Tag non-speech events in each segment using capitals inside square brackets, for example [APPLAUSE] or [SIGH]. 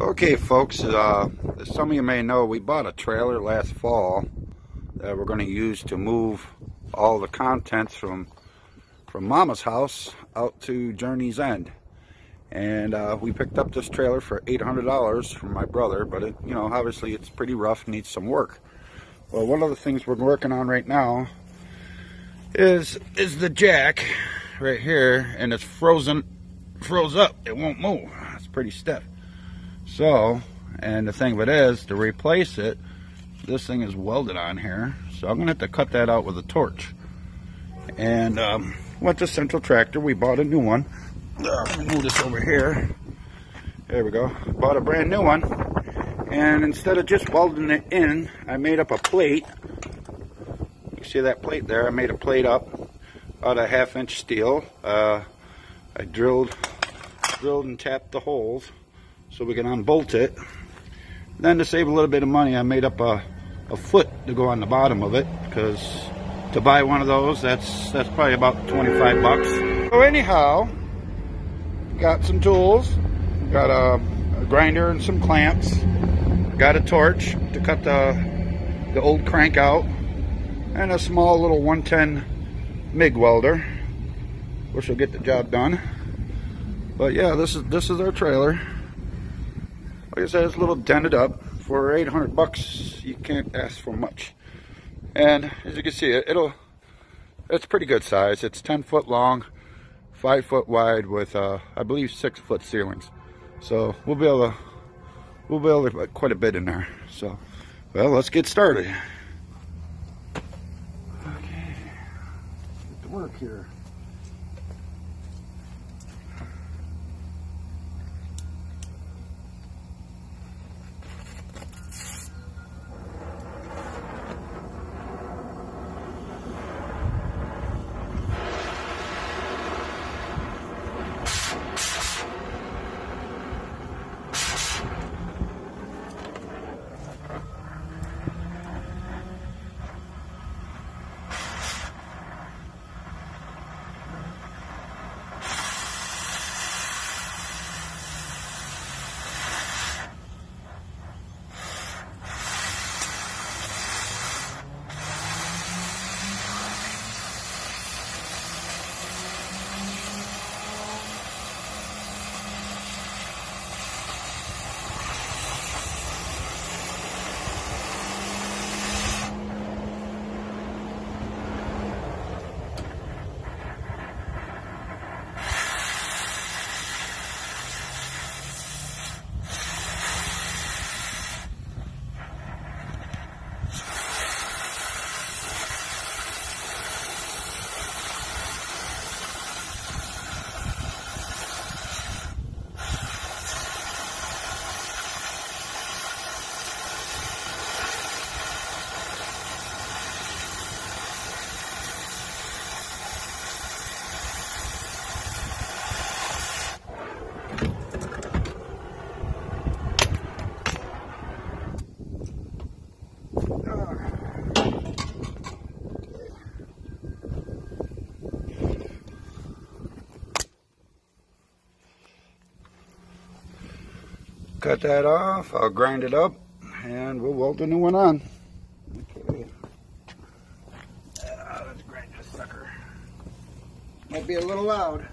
Okay, folks, uh, some of you may know, we bought a trailer last fall that we're going to use to move all the contents from from Mama's house out to Journey's End. And uh, we picked up this trailer for $800 from my brother, but it, you know, obviously it's pretty rough, needs some work. Well, one of the things we're working on right now is is the jack right here, and it's frozen, froze up. It won't move. It's pretty stiff. So, and the thing of it is, to replace it, this thing is welded on here. So I'm going to have to cut that out with a torch. And um, went to Central Tractor. We bought a new one. Uh, move this over here. There we go. Bought a brand new one. And instead of just welding it in, I made up a plate. You see that plate there? I made a plate up out of half inch steel. Uh, I drilled, drilled and tapped the holes so we can unbolt it. Then to save a little bit of money, I made up a, a foot to go on the bottom of it because to buy one of those, that's that's probably about 25 bucks. So anyhow, got some tools, got a, a grinder and some clamps, got a torch to cut the the old crank out, and a small little 110 MIG welder, which will get the job done. But yeah, this is this is our trailer like I said, it's a little dented up. For 800 bucks, you can't ask for much. And as you can see, it, it'll, it's pretty good size. It's 10 foot long, 5 foot wide with, uh, I believe, 6 foot ceilings. So we'll be able to, we'll be able to put quite a bit in there. So, well, let's get started. Okay, get to work here. Cut that off, I'll grind it up, and we'll weld the new one on. Okay. Uh, let's grind this sucker. Might be a little loud.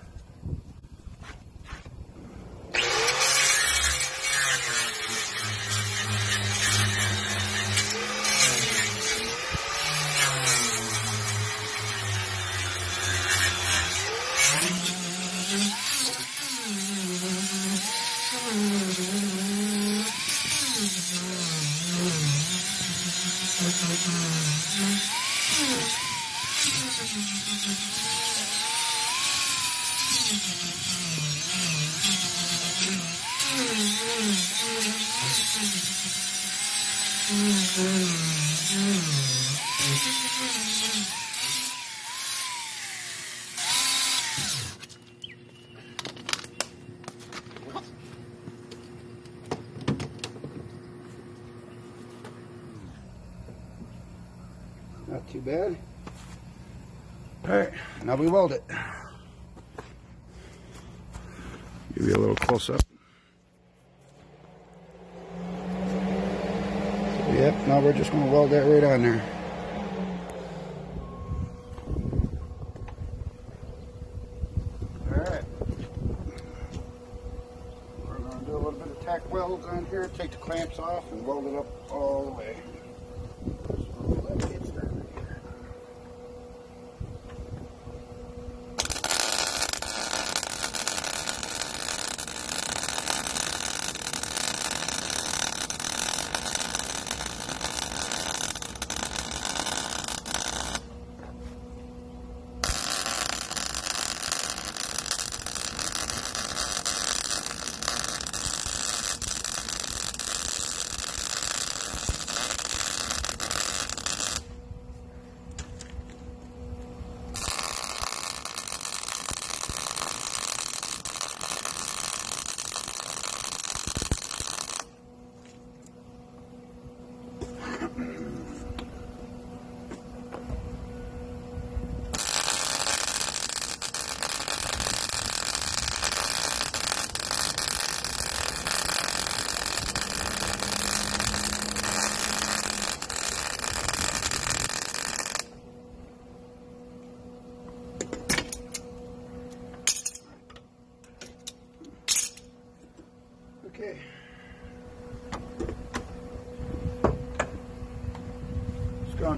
Not Now we weld it. Give you a little close-up. So, yep, now we're just going to weld that right on there. tack welds on here, take the clamps off and weld it up all the way.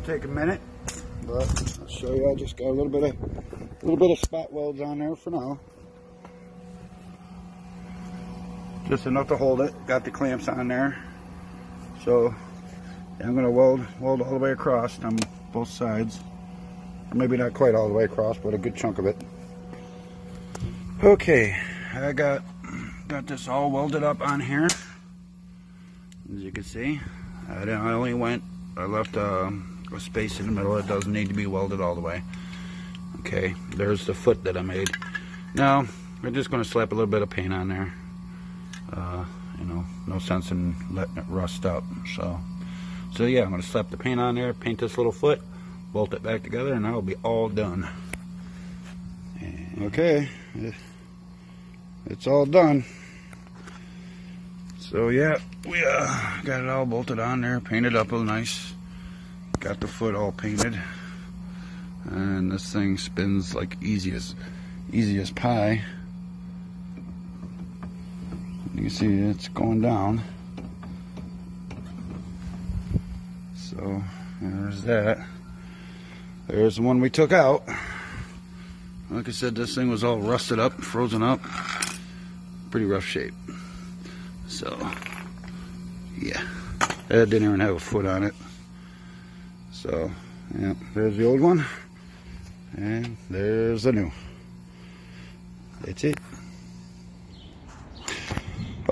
Take a minute, but I'll show you. I just got a little bit of a little bit of spot welds on there for now. Just enough to hold it. Got the clamps on there. So I'm gonna weld weld all the way across on both sides. Or maybe not quite all the way across, but a good chunk of it. Okay, I got got this all welded up on here. As you can see, I, I only went, I left a, a space in the middle. It doesn't need to be welded all the way. Okay, there's the foot that I made. Now, we're just going to slap a little bit of paint on there. Uh, you know, no sense in letting it rust up. So, so yeah, I'm going to slap the paint on there, paint this little foot, bolt it back together, and I'll be all done. Okay, it's all done. So yeah, we uh, got it all bolted on there, painted up real nice. Got the foot all painted. And this thing spins like easy as, easy as pie. You can see it's going down. So there's that. There's the one we took out. Like I said, this thing was all rusted up, frozen up. Pretty rough shape. So, yeah. That didn't even have a foot on it. So, yeah, there's the old one. And there's the new. That's it.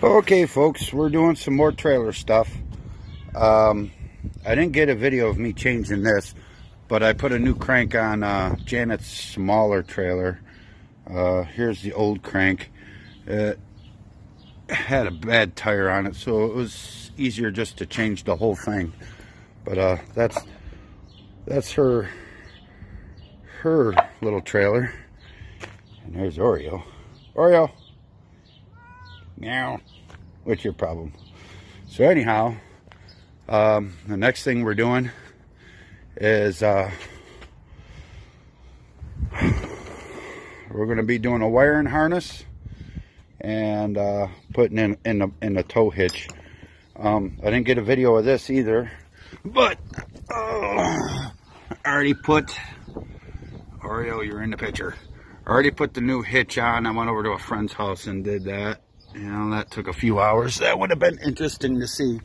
Okay, folks, we're doing some more trailer stuff. Um, I didn't get a video of me changing this, but I put a new crank on uh, Janet's smaller trailer. Uh, here's the old crank. It had a bad tire on it, so it was easier just to change the whole thing. But uh, that's that's her her little trailer. And there's Oreo. Oreo. Now, what's your problem? So anyhow, um, the next thing we're doing is uh, we're going to be doing a wiring harness and uh, putting in in the in the tow hitch. Um, I didn't get a video of this either, but I already put Oreo. You're in the picture. Already put the new hitch on. I went over to a friend's house and did that. You know, that took a few hours. That would have been interesting to see,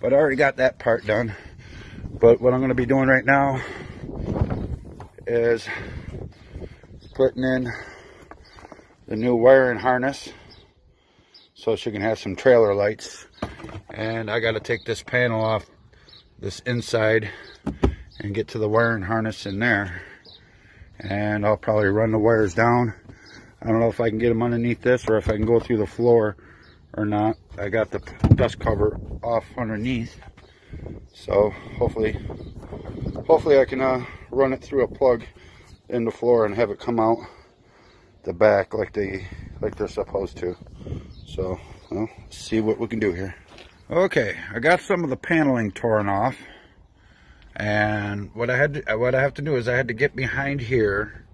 but I already got that part done. But what I'm going to be doing right now is putting in the new wiring harness so she can have some trailer lights. And I got to take this panel off this inside and get to the wiring harness in there. And I'll probably run the wires down. I don't know if I can get them underneath this or if I can go through the floor or not. I got the dust cover off underneath. So hopefully, hopefully I can uh, run it through a plug in the floor and have it come out the back like they like they're supposed to. So, well, see what we can do here. Okay, I got some of the paneling torn off. And what I had to, what I have to do is I had to get behind here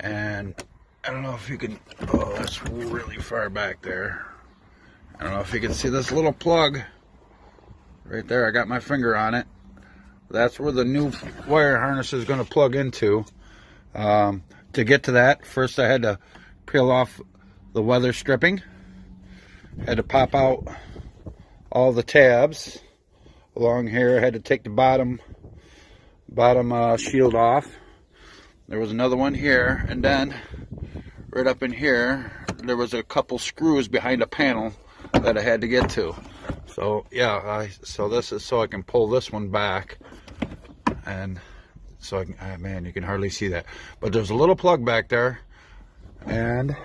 and I don't know if you can oh that's really far back there. I don't know if you can see this little plug right there. I got my finger on it. That's where the new wire harness is going to plug into. Um, to get to that, first I had to peel off the weather stripping. Had to pop out all the tabs along here. I had to take the bottom bottom uh, shield off. There was another one here, and then right up in here, there was a couple screws behind a panel that I had to get to. So yeah, I, so this is so I can pull this one back, and so I can, oh man, you can hardly see that. But there's a little plug back there, and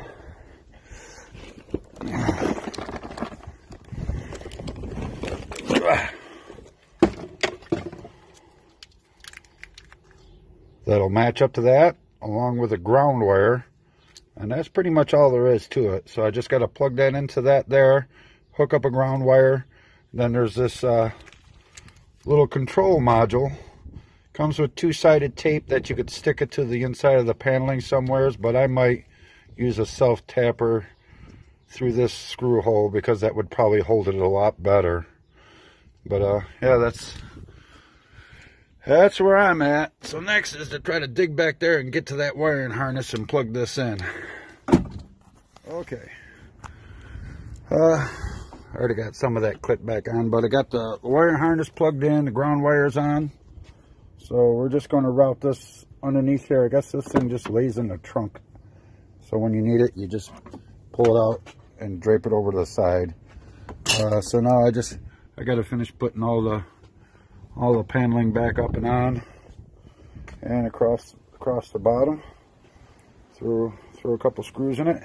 that'll match up to that along with a ground wire. And that's pretty much all there is to it. So I just got to plug that into that there hook up a ground wire. Then there's this uh, little control module. Comes with two-sided tape that you could stick it to the inside of the paneling somewheres but I might use a self tapper through this screw hole because that would probably hold it a lot better. But uh yeah that's that's where I'm at. So next is to try to dig back there and get to that wiring harness and plug this in. Okay. Uh, I already got some of that clip back on, but I got the wiring harness plugged in, the ground wires on. So we're just going to route this underneath here. I guess this thing just lays in the trunk. So when you need it, you just pull it out and drape it over to the side. Uh, so now I just, I got to finish putting all the all the paneling back up and on. And across across the bottom. Throw throw a couple screws in it.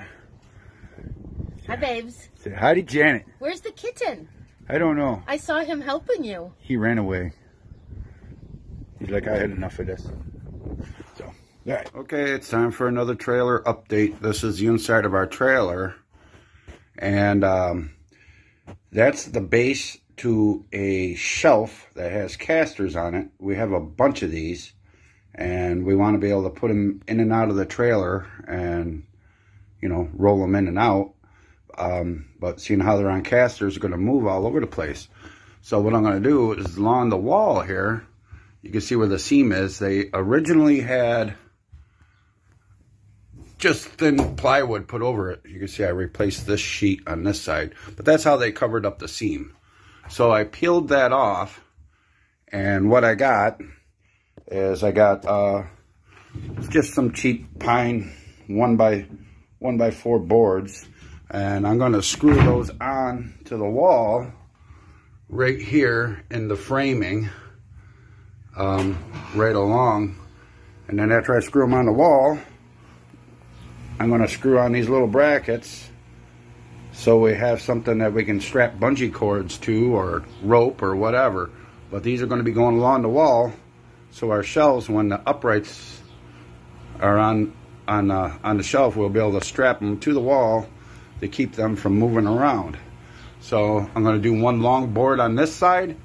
Hi babes. Say hi to janet. Where's the kitten? I don't know. I saw him helping you. He ran away. He's like i had enough of this. So all right. Okay it's time for another trailer update. This is the inside of our trailer. And um, that's the base to a shelf that has casters on it. We have a bunch of these and we want to be able to put them in and out of the trailer and, you know, roll them in and out. Um, but seeing how they're on casters, are going to move all over the place. So what I'm going to do is along the wall here, you can see where the seam is. They originally had just thin plywood put over it. You can see I replaced this sheet on this side, but that's how they covered up the seam. So I peeled that off, and what I got is I got uh, just some cheap pine one by one by four boards, and I'm going to screw those on to the wall right here in the framing, um, right along. And then after I screw them on the wall, I'm going to screw on these little brackets so we have something that we can strap bungee cords to or rope or whatever. But these are going to be going along the wall. So our shelves, when the uprights are on on uh, on the shelf, we'll be able to strap them to the wall to keep them from moving around. So I'm going to do one long board on this side,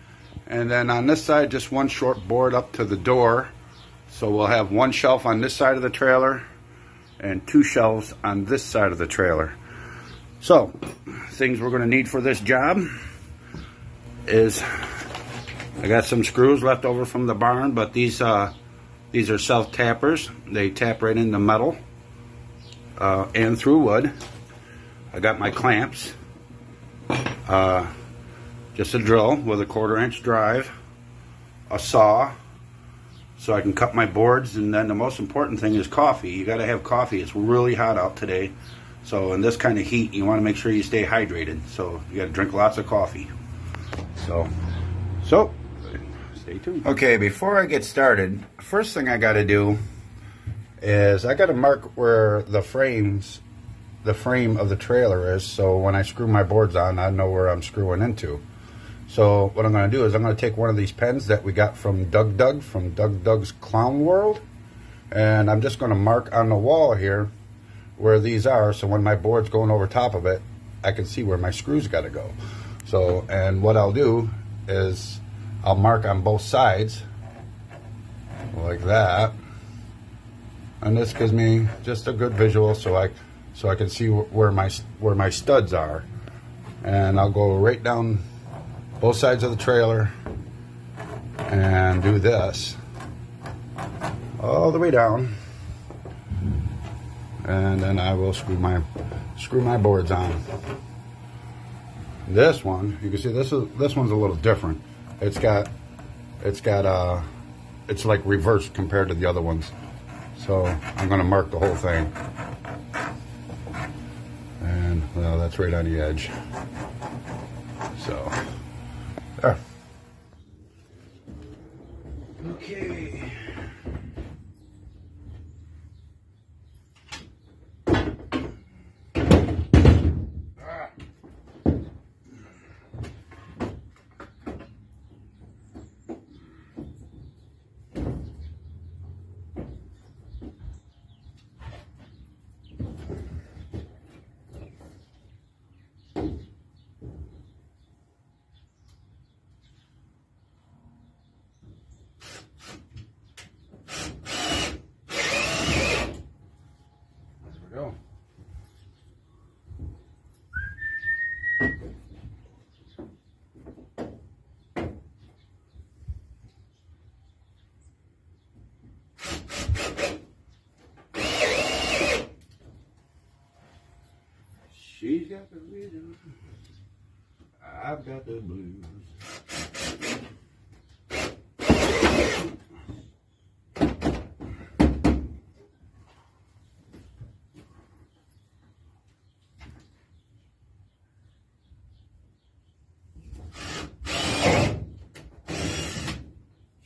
and then on this side, just one short board up to the door. So we'll have one shelf on this side of the trailer and two shelves on this side of the trailer. So, things we're going to need for this job is I got some screws left over from the barn, but these uh, these are self tappers. They tap right in the metal uh, and through wood. I got my clamps, uh, just a drill with a quarter inch drive, a saw, so I can cut my boards, and then the most important thing is coffee. You got to have coffee. It's really hot out today. So in this kind of heat, you want to make sure you stay hydrated. So you got to drink lots of coffee. So, so stay tuned. Okay, before I get started, first thing I got to do is I got to mark where the frames, the frame of the trailer is. So when I screw my boards on, I know where I'm screwing into. So what I'm going to do is I'm going to take one of these pens that we got from Doug Doug from Doug Doug's Clown World, and I'm just going to mark on the wall here where these are so when my board's going over top of it I can see where my screws got to go So, and what I'll do is I'll mark on both sides like that. And this gives me just a good visual so I so I can see where my where my studs are. And I'll go right down both sides of the trailer and do this all the way down. And then I will screw my screw my boards on. This one, you can see this is this one's a little different. It's got it's got uh it's like reversed compared to the other ones. So I'm gonna mark the whole thing. And well that's right on the edge. So there. Okay. There we go. She's got the rhythm. I've got the blues.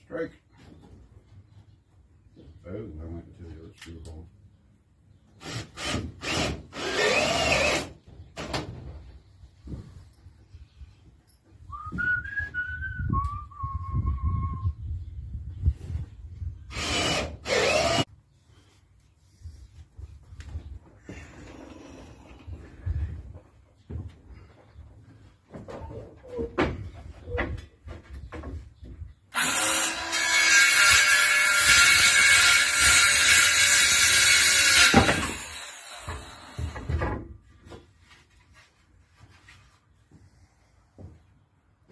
Strike. Oh, I went into the other screw hole.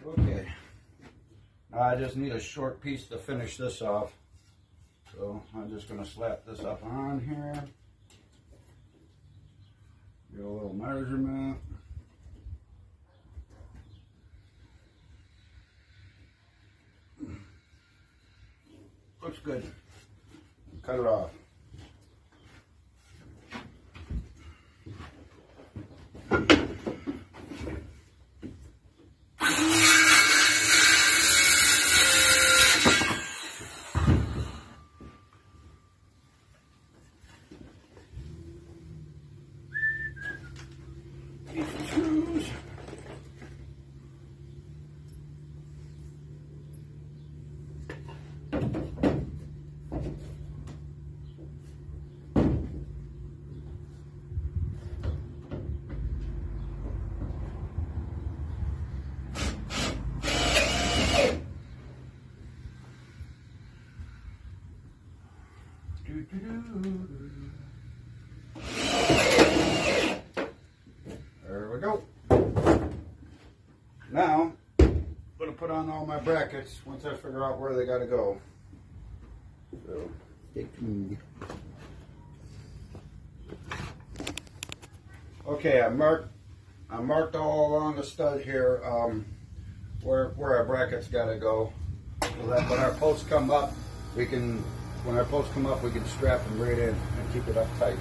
Okay. Now I just need a short piece to finish this off. So I'm just going to slap this up on here. Get a little measurement. Looks good. Cut it off. Go. Now, I'm going to put on all my brackets once I figure out where they got to go. So, stay tuned. Okay, I marked, I marked all along the stud here um, where where our brackets got to go, so that when our posts come up, we can, when our posts come up, we can strap them right in and keep it up tight.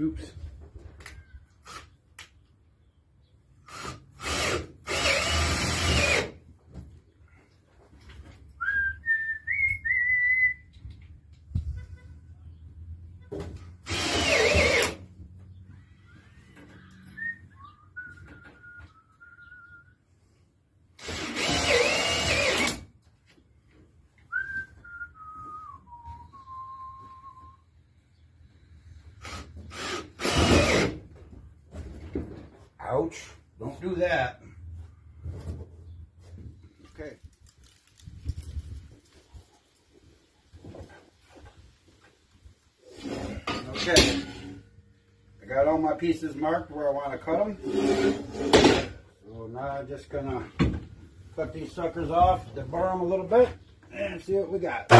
Oops. Ouch. Don't do that. Okay. Okay. I got all my pieces marked where I want to cut them. So now I'm just to cut these suckers off, deburr them a little bit, and see what we got.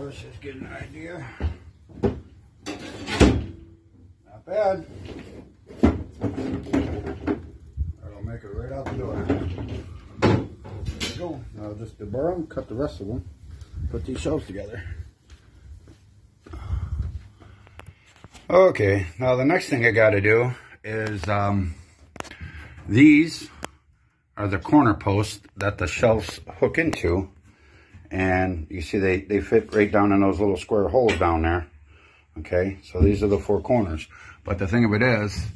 Let's just get an idea. Not bad. That'll make it right out the door. There we go. Now just deburr them, cut the rest of them, put these shelves together. Okay, now the next thing I got to do is um, these are the corner posts that the shelves hook into and you see they, they fit right down in those little square holes down there. Okay, so these are the four corners. But the thing of it is,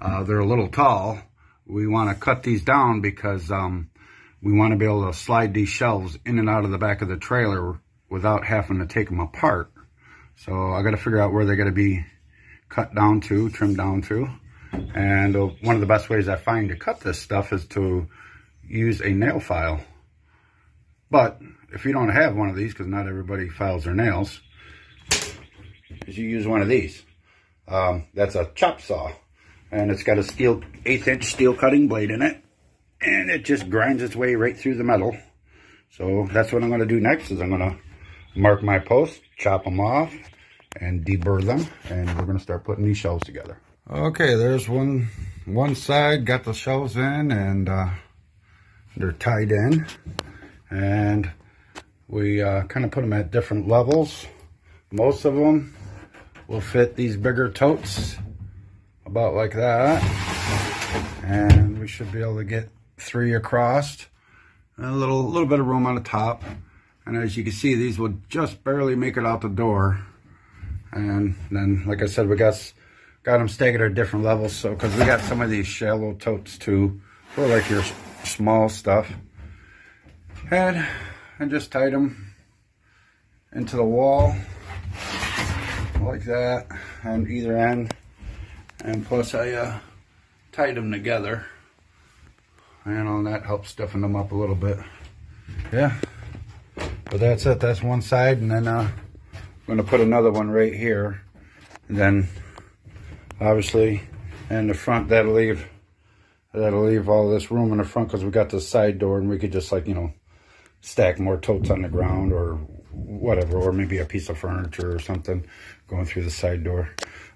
uh, they're a little tall. We want to cut these down because um, we want to be able to slide these shelves in and out of the back of the trailer without having to take them apart. So I got to figure out where they're going to be cut down to, trimmed down to. And uh, one of the best ways I find to cut this stuff is to use a nail file. But if you don't have one of these, because not everybody files their nails, is you use one of these. Um, that's a chop saw, and it's got a steel eighth inch steel cutting blade in it, and it just grinds its way right through the metal. So that's what I'm going to do next. Is I'm going to mark my posts, chop them off, and deburr them, and we're going to start putting these shelves together. Okay, there's one one side, got the shelves in, and uh, they're tied in and we uh, kind of put them at different levels. Most of them will fit these bigger totes about like that. And we should be able to get three across. A little, little bit of room on the top. And as you can see, these will just barely make it out the door. And then, like I said, we got got them staggered at different levels. So, because we got some of these shallow totes too, for like your small stuff. And I just tied them into the wall like that on either end. And plus I uh, tied them together. And all that helps stiffen them up a little bit. Yeah. But that's it. That's one side. And then uh, I'm going to put another one right here. And then obviously in the front that'll leave that'll leave all this room in the front because we got the side door and we could just like, you know, stack more totes on the ground or whatever, or maybe a piece of furniture or something going through the side door.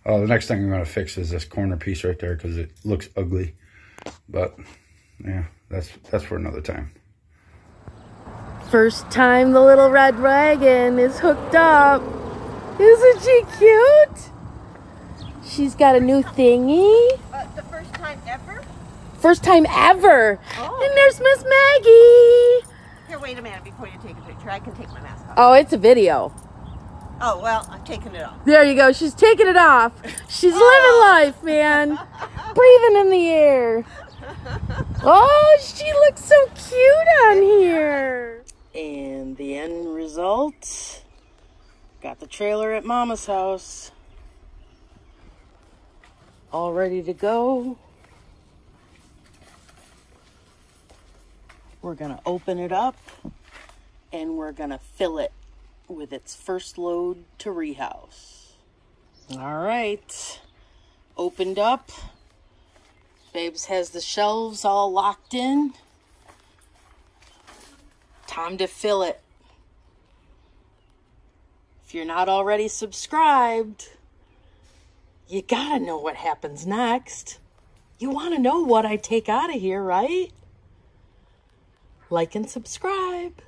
Uh, the next thing I'm going to fix is this corner piece right there because it looks ugly. But yeah, that's that's for another time. First time the little red wagon is hooked up. Isn't she cute? She's got a new thingy. Uh, the first time ever? First time ever. Oh. And there's Miss Maggie. Here, wait a minute before you take a picture. I can take my mask off. Oh, it's a video. Oh, well, I'm taking it off. There you go. She's taking it off. She's living life, man. [LAUGHS] Breathing in the air. Oh, she looks so cute on here. And the end result got the trailer at Mama's house. All ready to go. We're to open it up and we're to fill it with its first load to rehouse. All right, opened up. Babes has the shelves all locked in. Time to fill it. If you're not already subscribed, you gotta know what happens next. You wanna know what I take out of here, right? Like and subscribe.